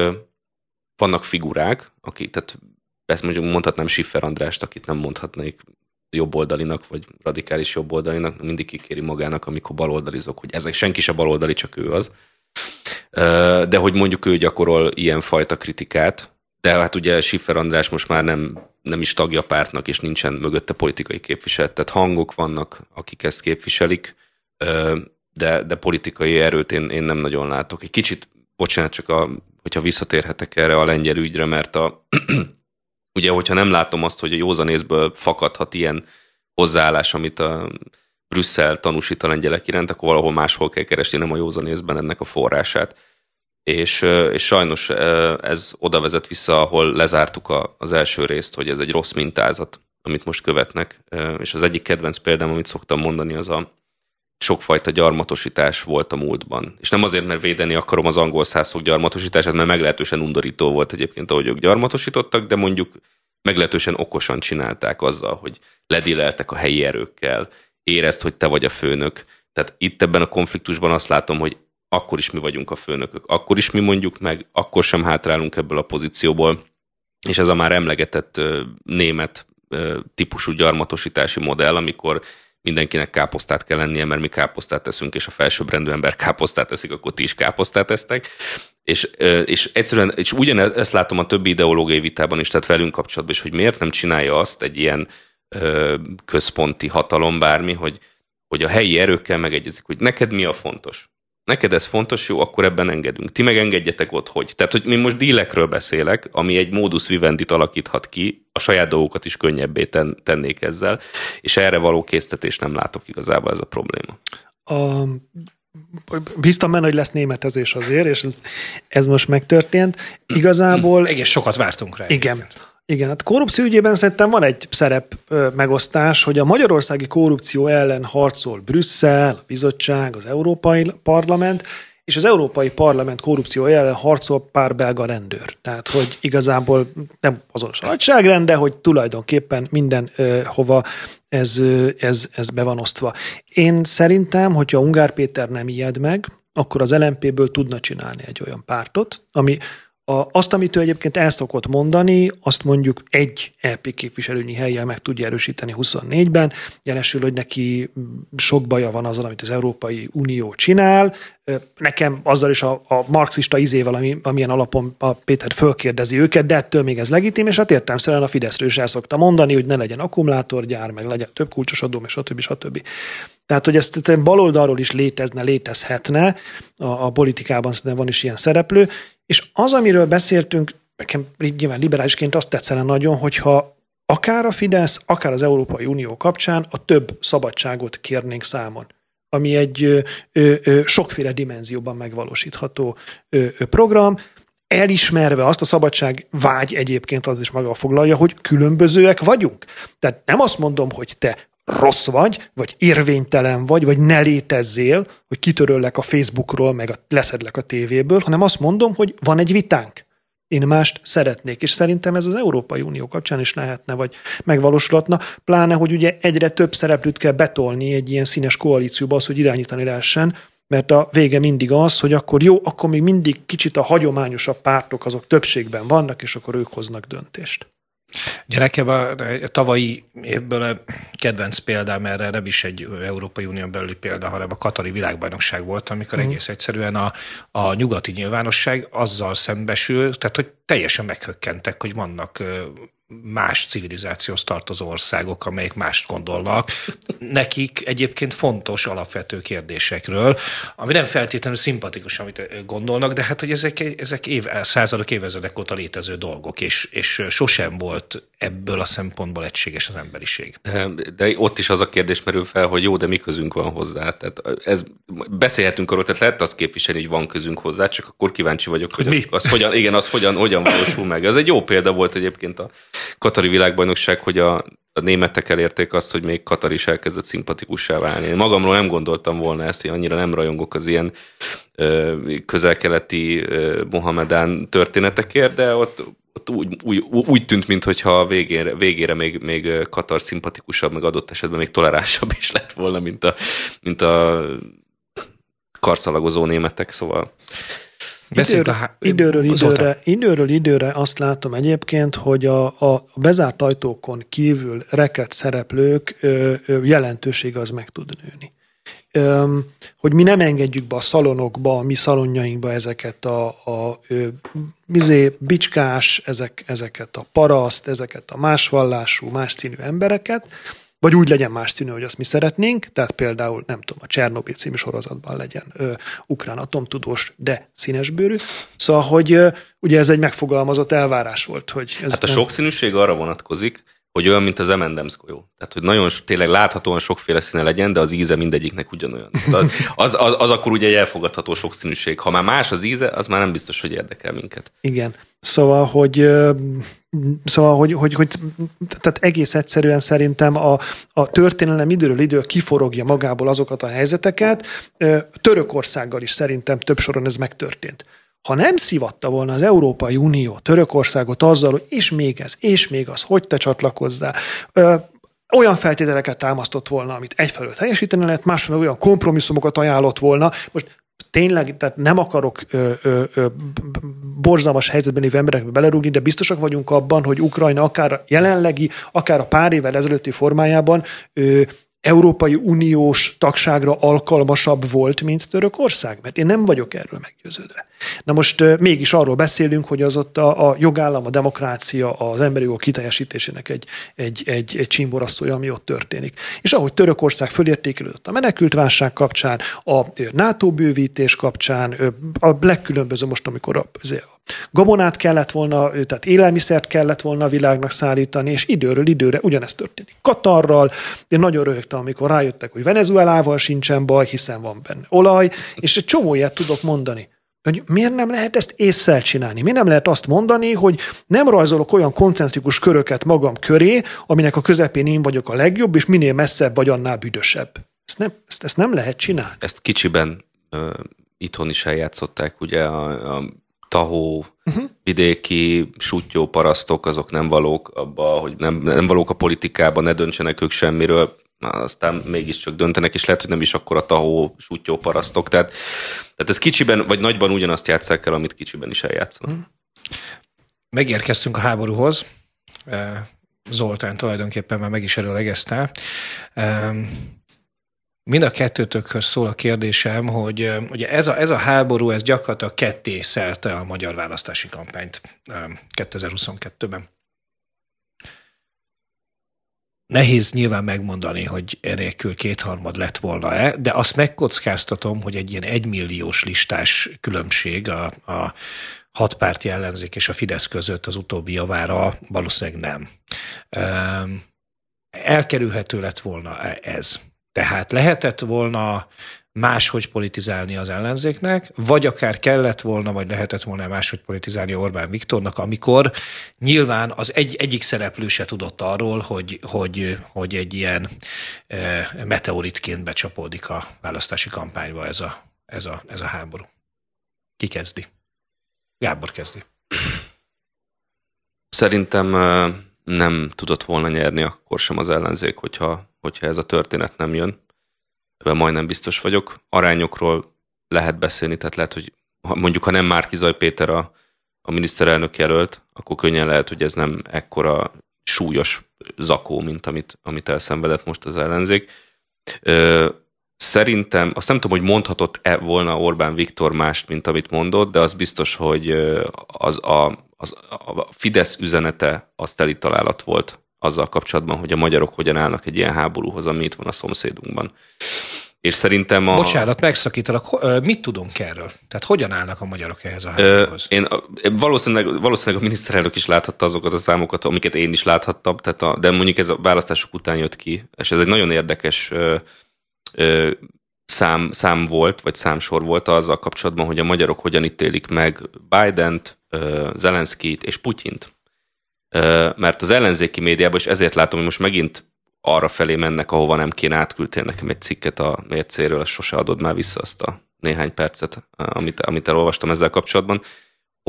vannak figurák, akik, tehát ezt mondjuk mondhatnám Siffer Andrást, akit nem mondhatnék jobboldalinak, vagy radikális jobboldalinak, mindig kikéri magának, amikor baloldalizok, hogy ezek senki se baloldali, csak ő az. De hogy mondjuk ő gyakorol ilyen fajta kritikát, de hát ugye Schiffer András most már nem, nem is tagja pártnak, és nincsen mögötte politikai képviselet. Tehát hangok vannak, akik ezt képviselik, de, de politikai erőt én, én nem nagyon látok. Egy kicsit, bocsánat, csak a, hogyha visszatérhetek erre a lengyel ügyre, mert a Ugye, hogyha nem látom azt, hogy a józanészből fakadhat ilyen hozzáállás, amit a Brüsszel tanúsít a lengyelek iránt, akkor valahol máshol kell keresni, nem a józanészben ennek a forrását. És, és sajnos ez oda vezet vissza, ahol lezártuk az első részt, hogy ez egy rossz mintázat, amit most követnek. És az egyik kedvenc példám, amit szoktam mondani, az a sokfajta gyarmatosítás volt a múltban. És nem azért, mert védeni akarom az angol szászok gyarmatosítását, mert meglehetősen undorító volt egyébként, ahogy ők gyarmatosítottak, de mondjuk meglehetősen okosan csinálták azzal, hogy ledileltek a helyi erőkkel, érezt, hogy te vagy a főnök. Tehát itt ebben a konfliktusban azt látom, hogy akkor is mi vagyunk a főnökök, akkor is mi mondjuk meg, akkor sem hátrálunk ebből a pozícióból, és ez a már emlegetett német típusú gyarmatosítási modell, amikor mindenkinek káposztát kell lennie, mert mi káposztát teszünk, és a felsőbbrendű ember káposztát teszik, akkor ti is káposztát tesztek. És, és egyszerűen, és ugyanezt látom a többi ideológiai vitában is, tehát velünk kapcsolatban is, hogy miért nem csinálja azt egy ilyen központi hatalom bármi, hogy, hogy a helyi erőkkel megegyezik, hogy neked mi a fontos neked ez fontos, jó, akkor ebben engedünk. Ti meg engedjetek ott, hogy. Tehát, hogy mi most dílekről beszélek, ami egy modus vivendit alakíthat ki, a saját dolgokat is könnyebbé ten, tennék ezzel, és erre való késztetés nem látok igazából ez a probléma. A,
biztam benne, hogy lesz németezés azért, és ez, ez most megtörtént. Igazából...
Egész sokat vártunk rá.
Igen. Igen, hát korrupció ügyében szerintem van egy szerep megosztás, hogy a magyarországi korrupció ellen harcol Brüsszel, a bizottság, az Európai Parlament, és az Európai Parlament korrupció ellen harcol pár belga rendőr. Tehát, hogy igazából nem azonos a nagyságrend, de hogy tulajdonképpen minden hova ez, ez, ez be van osztva. Én szerintem, hogyha Ungár Péter nem ijed meg, akkor az LMP-ből tudna csinálni egy olyan pártot, ami a, azt, amit ő egyébként el szokott mondani, azt mondjuk egy EP képviselőnyi helyjel meg tudja erősíteni 24-ben. Jelesül, hogy neki sok baja van azzal, amit az Európai Unió csinál. Nekem azzal is a, a marxista izével, ami, amilyen alapon a Péter fölkérdezi őket, de ettől még ez legitim, és hát értelmszerűen a Fideszről is el szokta mondani, hogy ne legyen akkumulátorgyár, meg legyen több kulcsos adó, és stb. stb. Tehát, hogy ezt baloldalról is létezne, létezhetne, a, a politikában van is ilyen szereplő, és az, amiről beszéltünk, nekem nyilván liberálisként azt tetszene nagyon, hogyha akár a Fidesz, akár az Európai Unió kapcsán a több szabadságot kérnénk számon ami egy ö, ö, sokféle dimenzióban megvalósítható ö, ö, program, elismerve azt a szabadság vágy egyébként az is maga foglalja, hogy különbözőek vagyunk. Tehát nem azt mondom, hogy te rossz vagy, vagy érvénytelen vagy, vagy ne létezzél, hogy kitöröllek a Facebookról, meg a, leszedlek a tévéből, hanem azt mondom, hogy van egy vitánk. Én mást szeretnék, és szerintem ez az Európai Unió kapcsán is lehetne, vagy megvalósulhatna, pláne, hogy ugye egyre több szereplőt kell betolni egy ilyen színes koalícióba az, hogy irányítani lehessen, mert a vége mindig az, hogy akkor jó, akkor még mindig kicsit a hagyományosabb pártok azok többségben vannak, és akkor ők hoznak döntést.
Ugye nekem a, a tavalyi évből a kedvenc példám erre nem is egy Európai Unión belüli példa, hanem a Katari világbajnokság volt, amikor mm. egész egyszerűen a, a nyugati nyilvánosság azzal szembesül, tehát hogy teljesen meghökkentek, hogy vannak más civilizációhoz tartozó országok, amelyek mást gondolnak. Nekik egyébként fontos alapvető kérdésekről, ami nem feltétlenül szimpatikus, amit gondolnak, de hát, hogy ezek, ezek év, századok, évezredek óta létező dolgok, és, és sosem volt ebből a szempontból egységes az emberiség.
De, de ott is az a kérdés merül fel, hogy jó, de mi közünk van hozzá. Tehát ez, beszélhetünk arról, tehát lehet azt képviselni, hogy van közünk hozzá, csak akkor kíváncsi vagyok, hogy, mi? Az, az hogyan, igen, az hogyan, hogyan valósul meg. Ez egy jó példa volt egyébként a Katari világbajnokság, hogy a, a németek elérték azt, hogy még Katar is elkezdett szimpatikussá válni. Én magamról nem gondoltam volna ezt, én annyira nem rajongok az ilyen közel-keleti Mohamedán történetekért, de ott, ott úgy, úgy, úgy tűnt, mintha a végére, végére még, még Katar szimpatikusabb, meg adott esetben még toleránsabb is lett volna, mint a, mint a karszalagozó németek, szóval
Időről, a, időről, időre, időről időre azt látom egyébként, hogy a, a bezárt ajtókon kívül reket szereplők ö, ö, jelentősége az meg tud nőni. Ö, hogy mi nem engedjük be a szalonokba, a mi szalonjainkba ezeket a, a ö, bizé, bicskás, ezek, ezeket a paraszt, ezeket a másvallású, más színű embereket, vagy úgy legyen más színű, hogy azt mi szeretnénk, tehát például, nem tudom, a Csernobyl című sorozatban legyen ö, ukrán atomtudós, de színesbőrű. Szóval, hogy ö, ugye ez egy megfogalmazott elvárás volt. Hogy ez
hát a sokszínűség arra vonatkozik, hogy olyan, mint az M&M's golyó. Tehát, hogy nagyon tényleg láthatóan sokféle színe legyen, de az íze mindegyiknek ugyanolyan. Az, az, az, akkor ugye egy elfogadható sokszínűség. Ha már más az íze, az már nem biztos, hogy érdekel minket.
Igen. Szóval, hogy Szóval, hogy, hogy, hogy tehát egész egyszerűen szerintem a, a történelem időről idő kiforogja magából azokat a helyzeteket. Törökországgal is szerintem több soron ez megtörtént. Ha nem szivatta volna az Európai Unió Törökországot azzal, hogy és még ez, és még az, hogy te csatlakozzál, olyan feltételeket támasztott volna, amit egyfelől teljesíteni lehet, másfelől olyan kompromisszumokat ajánlott volna. Most tényleg, tehát nem akarok ö, ö, ö, borzalmas helyzetben lévő emberekbe belerúgni, de biztosak vagyunk abban, hogy Ukrajna akár a jelenlegi, akár a pár évvel ezelőtti formájában ö, Európai Uniós tagságra alkalmasabb volt, mint Törökország? Mert én nem vagyok erről meggyőződve. Na most mégis arról beszélünk, hogy az ott a, a jogállam, a demokrácia, az emberi jogok kiteljesítésének egy, egy, egy, egy csimborasztója, ami ott történik. És ahogy Törökország fölértékelődött a menekültválság kapcsán, a NATO bővítés kapcsán, a legkülönböző most, amikor a, gabonát kellett volna, tehát élelmiszert kellett volna a világnak szállítani, és időről időre ugyanezt történik. Katarral, én nagyon röhögtem, amikor rájöttek, hogy Venezuelával sincsen baj, hiszen van benne olaj, és egy csomó ilyet tudok mondani. hogy miért nem lehet ezt észszel csinálni? Miért nem lehet azt mondani, hogy nem rajzolok olyan koncentrikus köröket magam köré, aminek a közepén én vagyok a legjobb, és minél messzebb vagy, annál büdösebb. Ezt nem, ezt, ezt nem lehet csinálni.
Ezt kicsiben uh, itthon is eljátszották, ugye a, a tahó, uh-huh. vidéki, sutyó parasztok, azok nem valók abba, hogy nem, nem valók a politikában, ne döntsenek ők semmiről aztán mégiscsak döntenek, és lehet, hogy nem is akkor a tahó, sutyó parasztok. Tehát, tehát ez kicsiben, vagy nagyban ugyanazt játsszák el, amit kicsiben is eljátszol. Hmm.
Megérkeztünk a háborúhoz. Zoltán tulajdonképpen már meg is előlegezte. Mind a kettőtökhöz szól a kérdésem, hogy ugye ez a, ez a háború, ez gyakorlatilag ketté szelte a magyar választási kampányt 2022-ben. Nehéz nyilván megmondani, hogy enélkül kétharmad lett volna-e, de azt megkockáztatom, hogy egy ilyen egymilliós listás különbség a, a hat párti ellenzék és a Fidesz között az utóbbi javára valószínűleg nem. Elkerülhető lett volna ez. Tehát lehetett volna máshogy politizálni az ellenzéknek, vagy akár kellett volna, vagy lehetett volna máshogy politizálni Orbán Viktornak, amikor nyilván az egy, egyik szereplő se tudott arról, hogy, hogy, hogy egy ilyen e, meteoritként becsapódik a választási kampányba ez a, ez a, ez a háború. Ki kezdi? Gábor kezdi.
Szerintem nem tudott volna nyerni akkor sem az ellenzék, hogyha, hogyha ez a történet nem jön ebben majdnem biztos vagyok. Arányokról lehet beszélni, tehát lehet, hogy mondjuk ha nem Márki Zaj Péter a, a miniszterelnök jelölt, akkor könnyen lehet, hogy ez nem ekkora súlyos zakó, mint amit, amit elszenvedett most az ellenzék. Ö, szerintem, azt nem tudom, hogy mondhatott-e volna Orbán Viktor mást, mint amit mondott, de az biztos, hogy az a, az, a Fidesz üzenete az teli találat volt azzal kapcsolatban, hogy a magyarok hogyan állnak egy ilyen háborúhoz, ami itt van a szomszédunkban. És szerintem a...
Bocsánat, megszakítalak. Mit tudunk erről? Tehát hogyan állnak a magyarok ehhez a háborúhoz?
Én valószínűleg, valószínűleg a miniszterelnök is láthatta azokat a számokat, amiket én is láthattam, tehát a, de mondjuk ez a választások után jött ki, és ez egy nagyon érdekes ö, ö, szám, szám volt, vagy számsor volt azzal kapcsolatban, hogy a magyarok hogyan ítélik meg Biden-t, Zelenszkit és Putyint mert az ellenzéki médiában, és ezért látom, hogy most megint arra felé mennek, ahova nem kéne, átküldtél nekem egy cikket a mércéről, sose adod már vissza azt a néhány percet, amit, amit elolvastam ezzel kapcsolatban,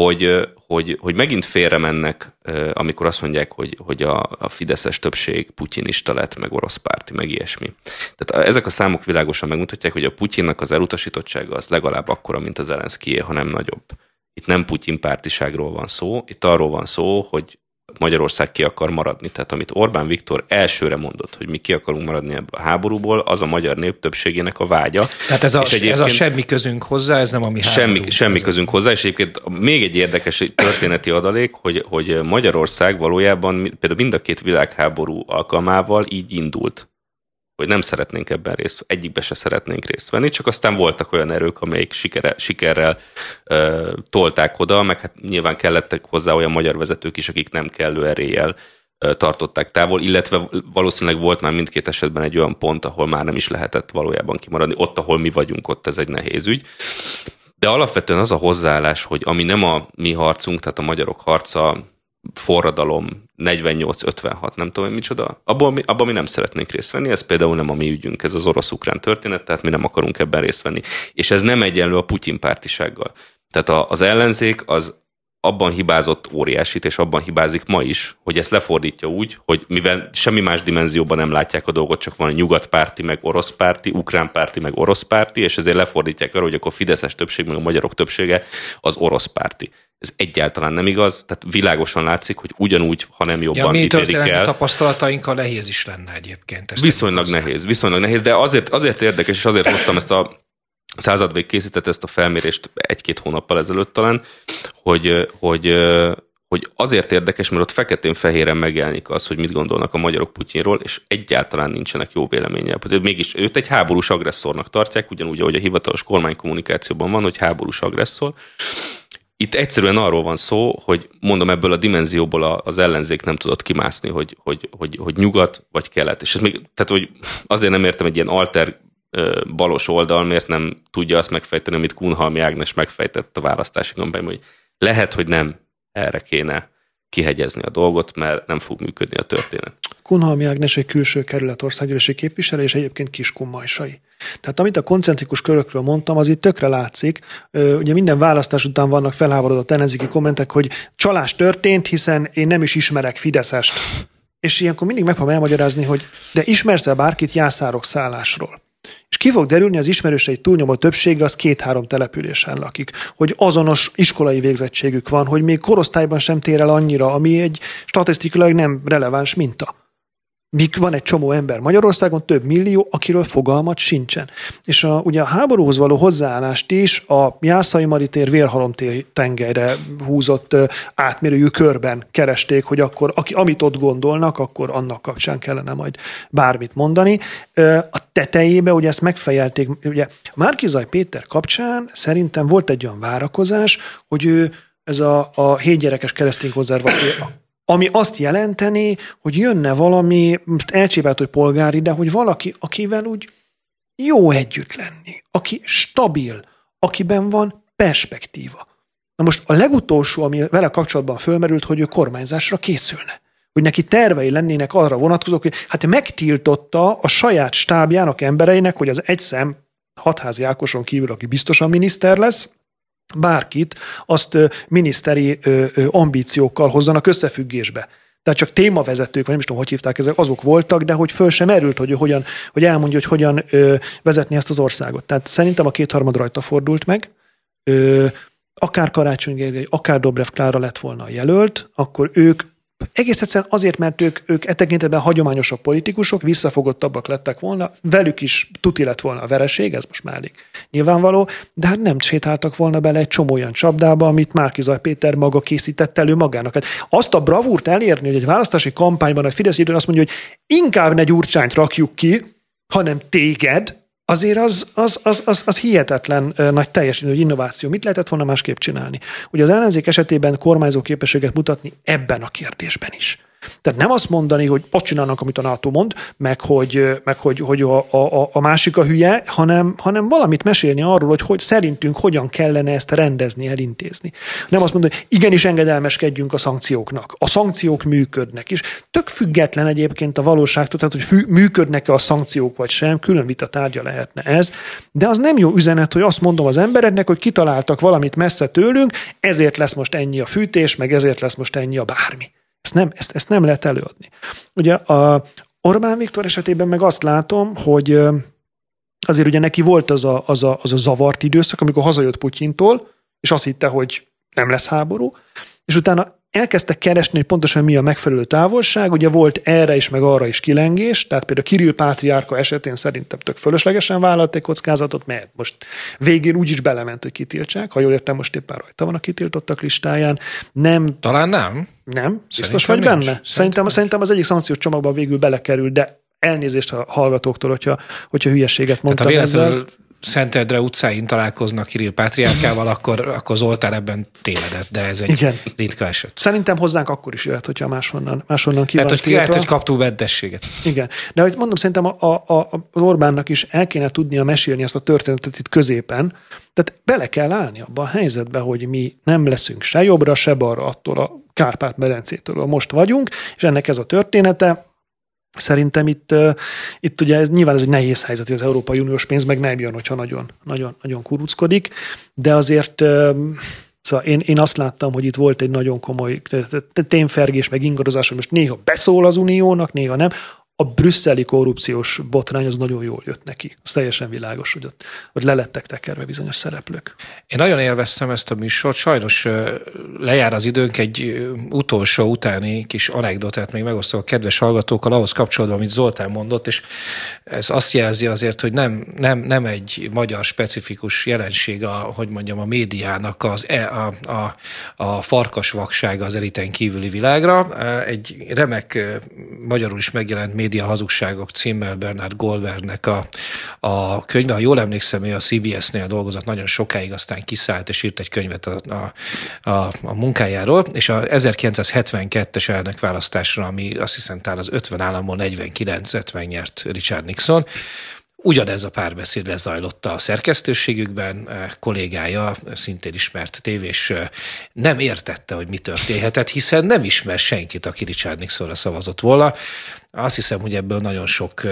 hogy, hogy, hogy megint félre mennek, amikor azt mondják, hogy, hogy a, a fideszes többség putyinista lett, meg orosz párti, meg ilyesmi. Tehát ezek a számok világosan megmutatják, hogy a Putyinnak az elutasítottsága az legalább akkora, mint az Zelenszkié, hanem nagyobb. Itt nem Putyin pártiságról van szó, itt arról van szó, hogy Magyarország ki akar maradni. Tehát amit Orbán Viktor elsőre mondott, hogy mi ki akarunk maradni ebből a háborúból, az a magyar nép többségének a vágya.
Tehát ez a, és ez a semmi közünk hozzá, ez nem a mi
Semmi, semmi közünk hozzá, és egyébként még egy érdekes történeti adalék, hogy, hogy Magyarország valójában például mind a két világháború alkalmával így indult hogy nem szeretnénk ebben részt, egyikbe se szeretnénk részt venni, csak aztán voltak olyan erők, amelyik sikere, sikerrel ö, tolták oda, meg hát nyilván kellettek hozzá olyan magyar vezetők is, akik nem kellő eréllyel ö, tartották távol, illetve valószínűleg volt már mindkét esetben egy olyan pont, ahol már nem is lehetett valójában kimaradni, ott, ahol mi vagyunk, ott ez egy nehéz ügy. De alapvetően az a hozzáállás, hogy ami nem a mi harcunk, tehát a magyarok harca, forradalom 48-56, nem tudom, micsoda, abban mi, abban mi nem szeretnénk részt venni, ez például nem a mi ügyünk, ez az orosz-ukrán történet, tehát mi nem akarunk ebben részt venni. És ez nem egyenlő a Putyin pártisággal. Tehát az ellenzék az abban hibázott óriásit, és abban hibázik ma is, hogy ezt lefordítja úgy, hogy mivel semmi más dimenzióban nem látják a dolgot, csak van nyugatpárti, meg orosz párti, ukrán párti, meg orosz párti, és ezért lefordítják arra, hogy akkor fideszes többség, meg a magyarok többsége az orosz párti. Ez egyáltalán nem igaz, tehát világosan látszik, hogy ugyanúgy, ha nem jobban ja, mi ítélik el.
tapasztalatainkkal nehéz is lenne egyébként.
Ezt viszonylag nehéz, viszonylag nehéz, de azért, azért érdekes, és azért hoztam ezt a századvég készített ezt a felmérést egy-két hónappal ezelőtt talán, hogy, hogy, hogy azért érdekes, mert ott feketén-fehéren megjelenik az, hogy mit gondolnak a magyarok Putyinról, és egyáltalán nincsenek jó véleménye. Mégis őt egy háborús agresszornak tartják, ugyanúgy, ahogy a hivatalos kormánykommunikációban van, hogy háborús agresszor. Itt egyszerűen arról van szó, hogy mondom ebből a dimenzióból az ellenzék nem tudott kimászni, hogy, hogy, hogy, hogy nyugat vagy kelet. És ez még, tehát hogy azért nem értem egy ilyen alter balos oldal miért nem tudja azt megfejteni, amit Kunhalmi Ágnes megfejtett a választási kampányban, hogy lehet, hogy nem erre kéne kihegyezni a dolgot, mert nem fog működni a történet.
Kunhalmi Ágnes egy külső kerület országgyűlési képviselő, és egyébként kiskunmajsai. Tehát amit a koncentrikus körökről mondtam, az itt tökre látszik. Ugye minden választás után vannak felháborodott ellenzéki kommentek, hogy csalás történt, hiszen én nem is ismerek Fideszest. És ilyenkor mindig megpróbálom elmagyarázni, hogy de ismersz-e bárkit jászárok szállásról? És ki fog derülni, az ismerősei túlnyomó többsége az két-három településen lakik, hogy azonos iskolai végzettségük van, hogy még korosztályban sem tér el annyira, ami egy statisztikailag nem releváns minta míg van egy csomó ember Magyarországon, több millió, akiről fogalmat sincsen. És a, ugye a háborúhoz való hozzáállást is a Jászai Maritér vérhalom tengelyre húzott átmérőjű körben keresték, hogy akkor aki, amit ott gondolnak, akkor annak kapcsán kellene majd bármit mondani. A tetejébe ugye ezt megfejelték, ugye Márkizaj Péter kapcsán szerintem volt egy olyan várakozás, hogy ő ez a, a hétgyerekes keresztény konzervatív ami azt jelenteni, hogy jönne valami, most elcsépelt, hogy polgári, de hogy valaki, akivel úgy jó együtt lenni, aki stabil, akiben van perspektíva. Na most a legutolsó, ami vele kapcsolatban fölmerült, hogy ő kormányzásra készülne. Hogy neki tervei lennének arra vonatkozók, hogy hát megtiltotta a saját stábjának embereinek, hogy az egy szem hatházi Ákoson kívül, aki biztosan miniszter lesz, bárkit, azt miniszteri ambíciókkal hozzanak összefüggésbe. Tehát csak témavezetők, vagy nem is tudom, hogy hívták ezek, azok voltak, de hogy föl sem erült, hogy, hogyan, hogy elmondja, hogy hogyan ö, vezetni ezt az országot. Tehát szerintem a kétharmad rajta fordult meg. Ö, akár Karácsony Gergely, akár Dobrev Klára lett volna a jelölt, akkor ők egész egyszerűen azért, mert ők, ők e tekintetben hagyományosabb politikusok, visszafogottabbak lettek volna, velük is tuti lett volna a vereség, ez most már nyilvánvaló, de hát nem sétáltak volna bele egy csomó olyan csapdába, amit Márkizaj Péter maga készített elő magának. Hát azt a bravúrt elérni, hogy egy választási kampányban a Fidesz időn azt mondja, hogy inkább ne gyurcsányt rakjuk ki, hanem téged, azért az, az, az, az, az hihetetlen nagy teljesítő innováció. Mit lehetett volna másképp csinálni? Ugye az ellenzék esetében kormányzó képességet mutatni ebben a kérdésben is. Tehát nem azt mondani, hogy azt csinálnak, amit a NATO mond, meg hogy, meg hogy, hogy a, a, a másik a hülye, hanem, hanem valamit mesélni arról, hogy, hogy szerintünk hogyan kellene ezt rendezni, elintézni. Nem azt mondani, hogy igenis engedelmeskedjünk a szankcióknak. A szankciók működnek, és tök független egyébként a valóságtól, tehát hogy fű, működnek-e a szankciók vagy sem, külön vita tárgya lehetne ez, de az nem jó üzenet, hogy azt mondom az embereknek, hogy kitaláltak valamit messze tőlünk, ezért lesz most ennyi a fűtés, meg ezért lesz most ennyi a bármi. Ezt nem, ezt, ezt nem lehet előadni. Ugye a Orbán Viktor esetében meg azt látom, hogy azért ugye neki volt az a, az a, az a zavart időszak, amikor hazajött Putyintól, és azt hitte, hogy nem lesz háború, és utána elkezdtek keresni, hogy pontosan mi a megfelelő távolság. Ugye volt erre is, meg arra is kilengés, tehát például Kirill Pátriárka esetén szerintem tök fölöslegesen vállalt egy kockázatot, mert most végén úgy is belement, hogy kitiltsák. Ha jól értem, most éppen rajta van a kitiltottak listáján. Nem.
Talán nem.
Nem? Biztos vagy nincs. benne? Szerintem, szerintem, szerintem az egyik szankciós csomagban végül belekerül, de elnézést a hallgatóktól, hogyha, hogyha hülyeséget mondtam
hát ezzel. Szentedre utcáin találkoznak Kirill Pátriárkával, akkor, akkor Zoltán ebben tévedett, de ez egy Igen. ritka eset.
Szerintem hozzánk akkor is jöhet, hogyha máshonnan, máshonnan ki
hát, hogy, lehet, hogy kaptunk beddességet.
Igen. De hogy mondom, szerintem a, a, a, Orbánnak is el kéne tudnia mesélni ezt a történetet itt középen. Tehát bele kell állni abba a helyzetbe, hogy mi nem leszünk se jobbra, se balra attól a Kárpát-medencétől, most vagyunk, és ennek ez a története, Szerintem itt, itt ugye ez, nyilván ez egy nehéz helyzet, hogy az Európai Uniós pénz meg nem jön, hogyha nagyon, nagyon, nagyon kuruckodik, de azért Szóval én, én azt láttam, hogy itt volt egy nagyon komoly tényfergés, meg ingadozás, hogy most néha beszól az uniónak, néha nem a brüsszeli korrupciós botrány az nagyon jól jött neki. Az teljesen világos, hogy ott, hogy lelettek tekerve bizonyos szereplők.
Én nagyon élveztem ezt a műsort. Sajnos lejár az időnk egy utolsó utáni kis anekdotát még megosztok a kedves hallgatókkal ahhoz kapcsolatban, amit Zoltán mondott, és ez azt jelzi azért, hogy nem, nem, nem egy magyar specifikus jelenség, a, hogy mondjam, a médiának az, e, a, a, a farkasvaksága az eliten kívüli világra. Egy remek magyarul is megjelent média hazugságok címmel Bernard Goldbergnek a, a könyve. Ha jól emlékszem, ő a CBS-nél dolgozott nagyon sokáig, aztán kiszállt és írt egy könyvet a, a, a, a munkájáról, és a 1972-es elnökválasztásra, ami azt hiszem talán az 50 államból 49-et megnyert Richard Nixon, Ugyanez a párbeszéd lezajlott a szerkesztőségükben, kollégája, szintén ismert tévés, nem értette, hogy mi történhetett, hiszen nem ismer senkit, aki Richard Nixonra szavazott volna. Azt hiszem, hogy ebből nagyon sok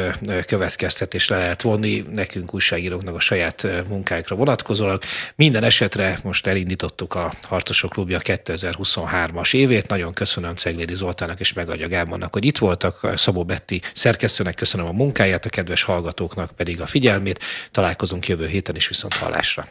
következtetés le lehet vonni, nekünk újságíróknak a saját munkáikra vonatkozólag. Minden esetre most elindítottuk a Harcosok Klubja 2023-as évét. Nagyon köszönöm Ceglédi Zoltának és Megadja Gábornak, hogy itt voltak. Szabó Betti szerkesztőnek köszönöm a munkáját, a kedves hallgatóknak pedig a figyelmét. Találkozunk jövő héten is viszont hallásra.